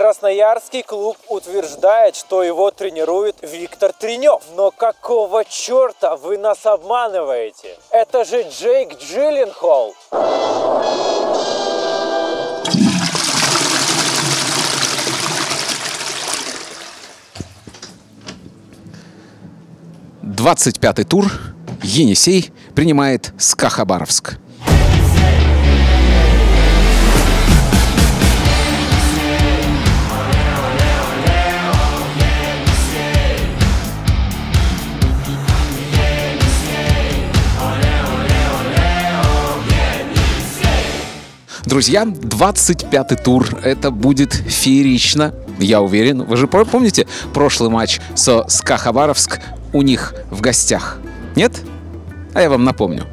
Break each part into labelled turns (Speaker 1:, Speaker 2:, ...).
Speaker 1: Красноярский клуб утверждает, что его тренирует Виктор Тренев. Но какого черта вы нас обманываете? Это же Джейк Джилленхол.
Speaker 2: 25-й тур. Енисей принимает СКА Друзья, 25-й тур. Это будет феерично. Я уверен. Вы же помните прошлый матч со СКА Хабаровск у них в гостях? Нет? А я вам напомню.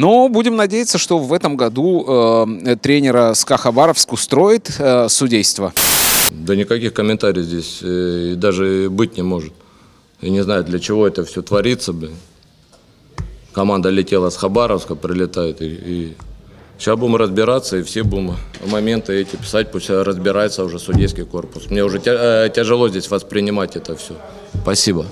Speaker 2: Но будем надеяться, что в этом году э, тренера СКА Хабаровск устроит э, судейство.
Speaker 3: Да никаких комментариев здесь э, даже быть не может. Я не знаю, для чего это все творится. Блин. Команда летела с Хабаровска, прилетает. И, и... Сейчас будем разбираться, и все будем моменты эти писать, пусть разбирается уже судейский корпус. Мне уже э, тяжело здесь воспринимать это все. Спасибо.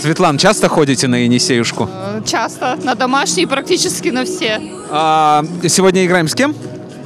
Speaker 2: Светлана, часто ходите на Енисеюшку?
Speaker 4: Часто. На домашние практически на все.
Speaker 2: А, сегодня играем с кем?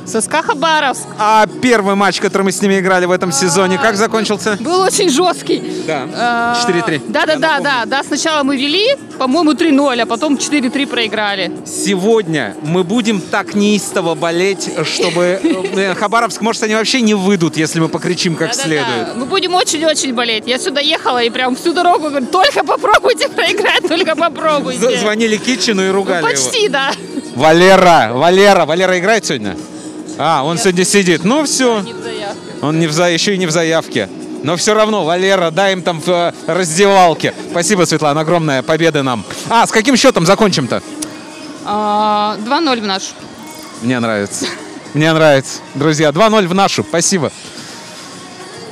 Speaker 4: ССК Хабаровск.
Speaker 2: А первый матч, который мы с ними играли в этом сезоне, как закончился?
Speaker 4: Был очень жесткий.
Speaker 2: Да. 4-3.
Speaker 4: Да, да, да, да, да. Сначала мы вели, по-моему, 3-0, а потом 4-3 проиграли.
Speaker 2: Сегодня мы будем так неистово болеть, чтобы э, Хабаровск, может, они вообще не выйдут, если мы покричим как следует.
Speaker 4: Мы будем очень-очень болеть. Я сюда ехала и прям всю дорогу говорю, только попробуйте проиграть, только попробуйте.
Speaker 2: Звонили Китчину и ругали
Speaker 4: Почти,
Speaker 2: его.
Speaker 4: да.
Speaker 2: Валера, Валера, Валера играет сегодня? А, он сегодня сидит. Ну все. Он не в за... еще и не в заявке. Но все равно, Валера, дай им там в э, раздевалке. Спасибо, Светлана, огромная победа нам. А, с каким счетом закончим-то?
Speaker 4: 2-0 а, в нашу.
Speaker 2: Мне нравится. Мне нравится. Друзья, 2-0 в нашу. Спасибо.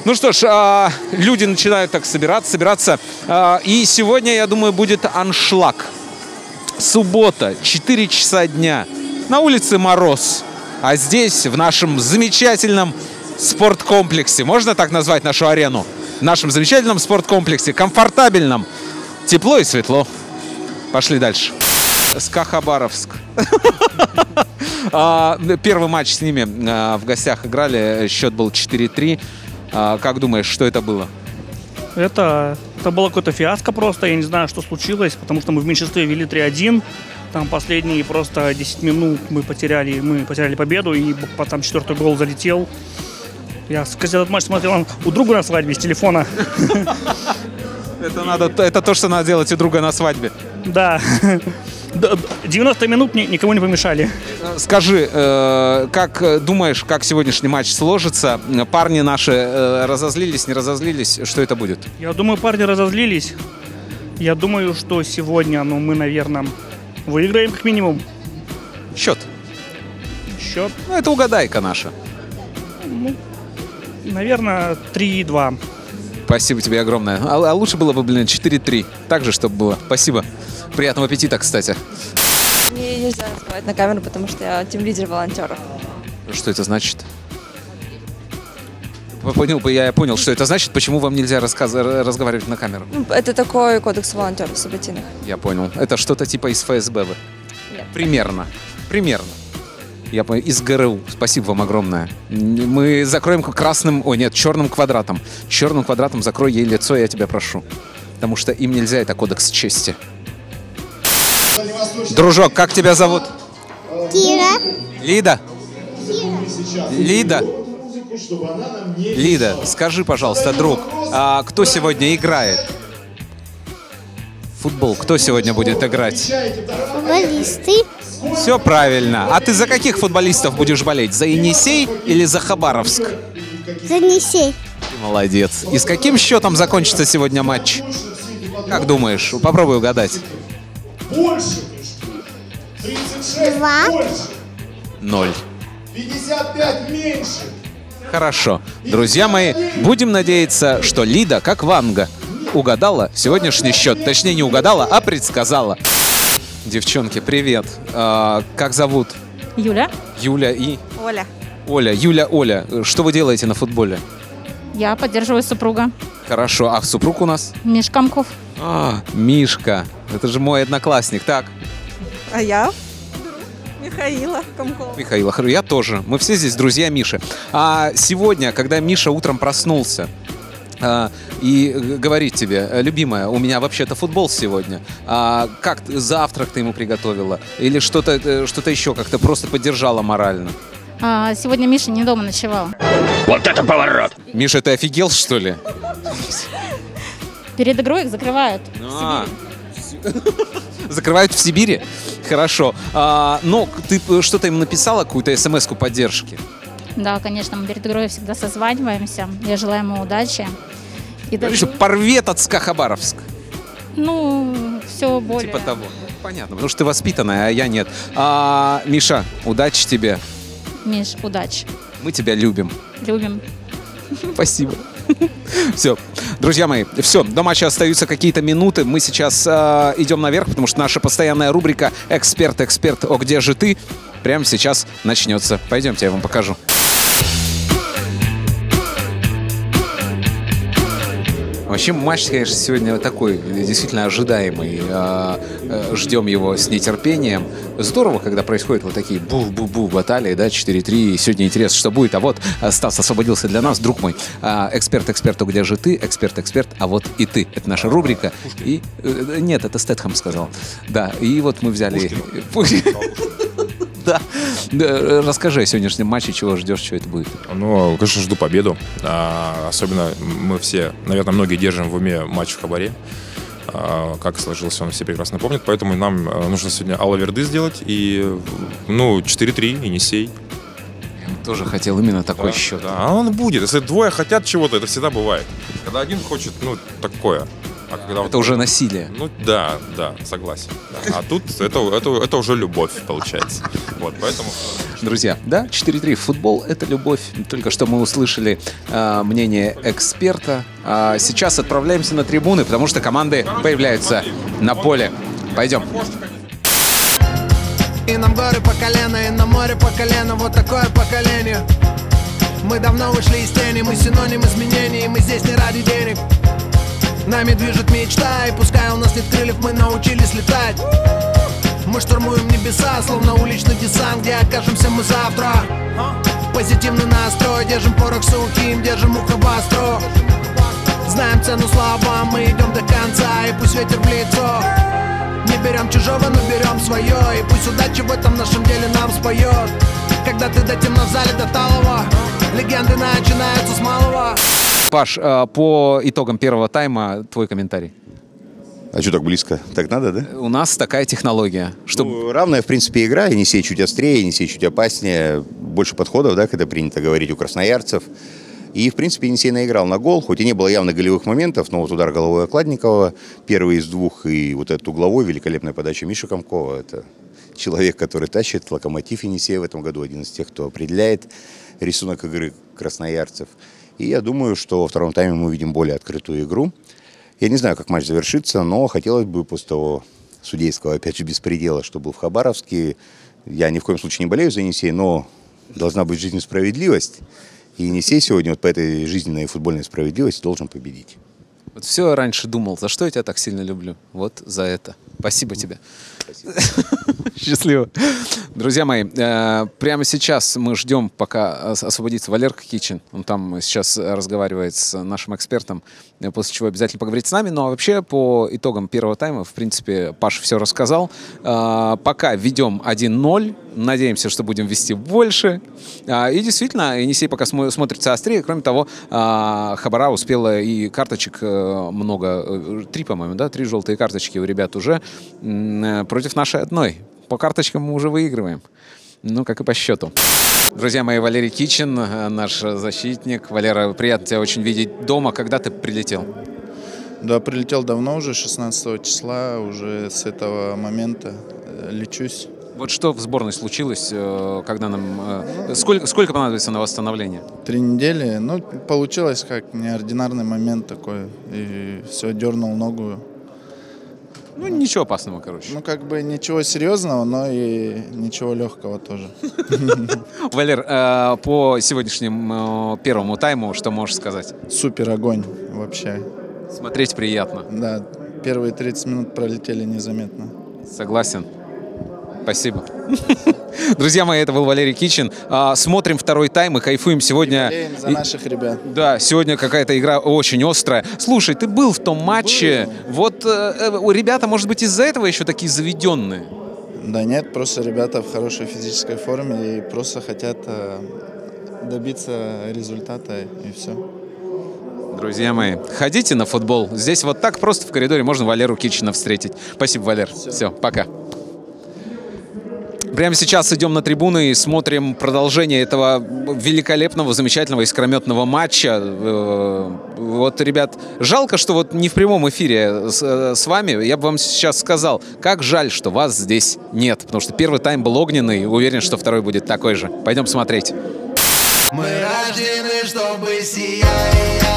Speaker 2: Ну что ж, а, люди начинают так собираться, собираться. А, и сегодня, я думаю, будет аншлаг. Суббота, 4 часа дня. На улице мороз. А здесь, в нашем замечательном спорткомплексе, можно так назвать нашу арену? В нашем замечательном спорткомплексе, комфортабельном, тепло и светло. Пошли дальше. СКА Хабаровск. А, первый матч с ними а, в гостях играли, счет был 4-3. А, как думаешь, что это было?
Speaker 5: Это, это было какое-то фиаско просто, я не знаю, что случилось, потому что мы в меньшинстве вели 3-1, там последние просто 10 минут мы потеряли, мы потеряли победу, и потом четвертый гол залетел. Я, кстати, этот матч смотрел у друга на свадьбе с телефона.
Speaker 2: Это, надо, это то, что надо делать у друга на свадьбе.
Speaker 5: Да. 90 минут никому не помешали.
Speaker 2: Скажи, э, как думаешь, как сегодняшний матч сложится? Парни наши э, разозлились, не разозлились? Что это будет?
Speaker 5: Я думаю, парни разозлились. Я думаю, что сегодня, ну, мы, наверное, Выиграем как минимум.
Speaker 2: Счет.
Speaker 5: Счет?
Speaker 2: Ну, это угадайка наша.
Speaker 5: Ну, наверное, 3-2.
Speaker 2: Спасибо тебе огромное. А, а лучше было бы, блин, 4-3. Так же, чтобы было. Спасибо. Приятного аппетита, кстати.
Speaker 6: Мне нельзя разговаривать на камеру, потому что я тим-лидер волонтеров.
Speaker 2: Что это значит? Понял, я понял, что это значит, почему вам нельзя рассказ... разговаривать на камеру.
Speaker 6: Ну, это такой кодекс волонтеров событийных.
Speaker 2: Я понял. Это что-то типа из ФСБ?
Speaker 6: Нет.
Speaker 2: Примерно. Примерно. Я по- из ГРУ. Спасибо вам огромное. Мы закроем красным, ой, нет, черным квадратом. Черным квадратом закрой ей лицо, я тебя прошу. Потому что им нельзя, это кодекс чести. Дружок, как тебя зовут?
Speaker 7: Кира.
Speaker 2: Лида? Лида? Лида, скажи, пожалуйста, друг, а кто сегодня играет? Футбол, кто сегодня будет играть?
Speaker 7: Футболисты.
Speaker 2: Все правильно. А ты за каких футболистов будешь болеть? За Енисей или за Хабаровск?
Speaker 7: Занеси.
Speaker 2: Молодец. И с каким счетом закончится сегодня матч? Как думаешь? Попробуй угадать.
Speaker 7: Два.
Speaker 2: Ноль. Хорошо. Друзья мои, будем надеяться, что Лида, как Ванга, угадала сегодняшний счет. Точнее, не угадала, а предсказала. Девчонки, привет. А, как зовут?
Speaker 4: Юля,
Speaker 2: Юля и
Speaker 4: Оля.
Speaker 2: Оля. Юля, Оля, что вы делаете на футболе?
Speaker 4: Я поддерживаю супруга.
Speaker 2: Хорошо. А супруг у нас?
Speaker 4: Миш Комков.
Speaker 2: А, Мишка. Это же мой одноклассник. Так,
Speaker 8: А я? Михаила Комкова.
Speaker 2: Михаила, я тоже. Мы все здесь друзья Миши. А сегодня, когда Миша утром проснулся а, и г- говорит тебе, «Э, любимая, у меня вообще-то футбол сегодня. А как ты- завтрак ты ему приготовила? Или что-то э, что-то еще как-то просто поддержала морально?
Speaker 4: А, сегодня Миша не дома ночевал.
Speaker 2: Миша, ты офигел, что ли?
Speaker 4: Перед игрой их закрывают.
Speaker 2: А. Закрывают в Сибири? Хорошо. А, но ты что-то им написала, какую-то смс-ку поддержки?
Speaker 4: Да, конечно, мы перед игрой всегда созваниваемся. Я желаю ему удачи. И даже,
Speaker 2: порвет от СКА Хабаровск.
Speaker 4: ну, все более...
Speaker 2: Типа того. Понятно, потому что ты воспитанная, а я нет. А, Миша, удачи тебе.
Speaker 4: Миш, удачи.
Speaker 2: Мы тебя любим.
Speaker 4: Любим.
Speaker 2: Спасибо. Все. Друзья мои, все, до матча остаются какие-то минуты. Мы сейчас э, идем наверх, потому что наша постоянная рубрика «Эксперт, эксперт, о где же ты?» прямо сейчас начнется. Пойдемте, я вам покажу. Вообще матч, конечно, сегодня такой действительно ожидаемый. А, э, Ждем его с нетерпением. Здорово, когда происходят вот такие бу-бу-бу баталии, да, 4-3. И Сегодня интересно, что будет. А вот а, Стас освободился для нас, друг мой. А, Эксперт, эксперту, где же ты? Эксперт, эксперт, а вот и ты. Это наша рубрика. И э, нет, это Стэтхэм сказал. Да, и вот мы взяли... Да. Да, Расскажи о сегодняшнем матче, чего ждешь, что это будет.
Speaker 9: Ну, конечно, жду победу. А, особенно мы все, наверное, многие держим в уме матч в Хабаре. А, как сложился, он все прекрасно помнят. Поэтому нам э, нужно сегодня алаверды сделать. И, ну, 4-3, Енисей.
Speaker 2: Тоже хотел именно такой
Speaker 9: Да,
Speaker 2: счет.
Speaker 9: Да, а он будет. Если двое хотят чего-то, это всегда бывает. Когда один хочет, ну, такое. А когда
Speaker 2: Это уже насилие.
Speaker 9: Ну да, да, согласен. Да. А тут это, это, это уже любовь, получается. Вот, поэтому...
Speaker 2: Друзья, да, 4-3. Футбол — это любовь. Только что мы услышали э, мнение эксперта. А сейчас отправляемся на трибуны, потому что команды появляются на поле. Пойдем.
Speaker 10: И нам горы по колено, и на море по колено Вот такое поколение Мы давно вышли из тени Мы синоним изменений Мы здесь не ради денег Нами движет мечта И пускай у нас нет крыльев Мы научились летать. Мы штурмуем небеса Словно уличный десант Где окажемся мы завтра. Позитивный настрой Держим порох сухим Держим ухо востро. Знаем цену словам Мы идем до конца И пусть ветер в лицо. Не берем чужого, но берем свое И пусть удача в этом нашем деле нам споет. Когда ты до темно в зале до талого Легенды начинаются с малого
Speaker 2: Паш, э, по итогам первого тайма твой комментарий.
Speaker 11: А что так близко? Так надо, да?
Speaker 2: У нас такая технология, что
Speaker 11: Ну, равная, в принципе, игра. Енисей чуть острее, Енисей чуть опаснее. Больше подходов, да, когда принято говорить у красноярцев. И, в принципе, Енисей наиграл на гол, хоть и не было явно голевых моментов, но вот удар головой Окладникова, первый из двух, и вот этот угловой, великолепная подача Миши Комкова, это человек, который тащит локомотив Енисея в этом году, один из тех, кто определяет рисунок игры красноярцев. И я думаю, что во втором тайме мы увидим более открытую игру. Я не знаю, как матч завершится, но хотелось бы после того судейского, опять же, беспредела, что был в Хабаровске. Я ни в коем случае не болею за Енисей, но должна быть жизни справедливость. И Енисей сегодня вот по этой жизненной и футбольной справедливости должен победить.
Speaker 2: вот все раньше думал, за что я тебя так сильно люблю. Вот за это. Спасибо тебе. Счастливо. Друзья мои, э, прямо сейчас мы ждем, пока ос- освободится Валерка Кичин. Он там сейчас разговаривает с нашим экспертом, э, после чего обязательно поговорит с нами. Ну а вообще по итогам первого тайма, в принципе, Паша все рассказал. Э, Пока ведем 1-0. Надеемся, что будем вести больше. А, И действительно, Енисей пока смо- смотрится острее. Кроме того, а, Хабара успела и карточек э, много, э, три, по-моему, да, три желтые карточки у ребят уже э, против нашей одной. По карточкам мы уже выигрываем. Ну, как и по счету. Друзья мои, Валерий Кичин, наш защитник. Валера, приятно тебя очень видеть дома. Когда ты прилетел?
Speaker 12: Да, прилетел давно уже, 16 числа, уже с этого момента лечусь.
Speaker 2: Вот что в сборной случилось, э, когда нам... э, Сколько, сколько понадобится на восстановление?
Speaker 12: Три недели, ну, получилось как неординарный момент такой, и все, дернул ногу.
Speaker 2: Ну, ничего опасного, короче.
Speaker 12: Ну, как бы ничего серьезного, но и ничего легкого тоже.
Speaker 2: Валер, э, по сегодняшнему первому тайму что можешь сказать?
Speaker 12: Супер огонь вообще.
Speaker 2: Смотреть приятно.
Speaker 12: Да, первые 30 минут пролетели незаметно.
Speaker 2: Согласен. Спасибо. Друзья мои, это был Валерий Кичин. А, Смотрим второй тайм и кайфуем сегодня.
Speaker 12: Болеем за
Speaker 2: И-
Speaker 12: наших ребят.
Speaker 2: Да, сегодня какая-то игра очень острая. Слушай, ты был в том матче. Вот э, э, ребята, может быть, из-за этого еще такие заведенные.
Speaker 12: Да нет, просто ребята в хорошей физической форме и просто хотят э, добиться результата и все.
Speaker 2: Друзья мои, ходите на футбол. Здесь вот так просто в коридоре можно Валеру Кичина встретить. Спасибо, Валер. Все, пока. Прямо сейчас идем на трибуны и смотрим продолжение этого великолепного, замечательного, искрометного матча. Э, Вот, ребят, жалко, что вот не в прямом эфире с, э, с вами. Я бы вам сейчас сказал, как жаль, что вас здесь нет. Потому что первый тайм был огненный. Уверен, что второй будет такой же. Пойдем смотреть.
Speaker 10: Мы рождены, чтобы сиять.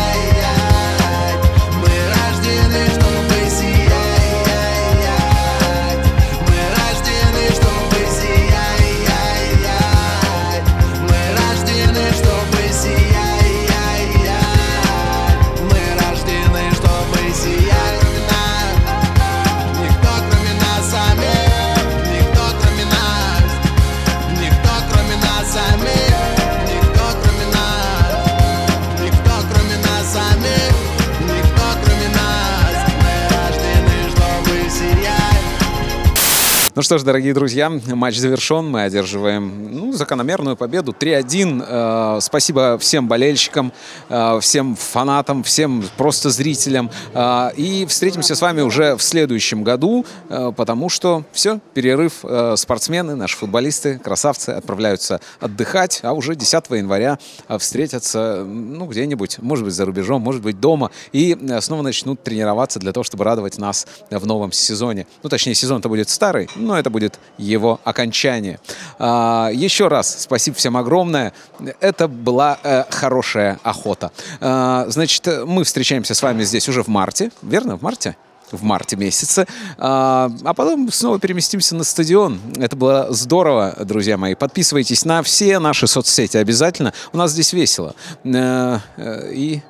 Speaker 2: Ну что ж, дорогие друзья, матч завершен. Мы одерживаем ну, закономерную победу 3-1. Э, спасибо всем болельщикам, э, всем фанатам, всем просто зрителям. Э, и встретимся с вами уже в следующем году, потому что все, перерыв. Спортсмены, наши футболисты, красавцы отправляются отдыхать, а уже 10 января встретятся ну, где-нибудь, может быть, за рубежом, может быть, дома, и снова начнут тренироваться для того, чтобы радовать нас в новом сезоне. Ну, точнее, сезон-то будет старый, но это будет его окончание. А, еще раз спасибо всем огромное. Это была э, хорошая охота. А, значит, мы встречаемся с вами здесь уже в марте, верно? В марте? в марте месяце. А, а потом снова переместимся на стадион. Это было здорово, друзья мои. Подписывайтесь на все наши соцсети обязательно. У нас здесь весело. Э, э, И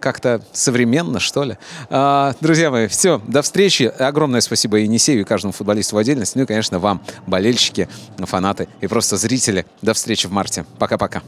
Speaker 2: как-то современно, что ли. А, друзья мои, все, до встречи. Огромное спасибо Енисею и каждому футболисту в отдельности. Ну и, конечно, вам, болельщики, фанаты и просто зрители. До встречи в марте. Пока-пока.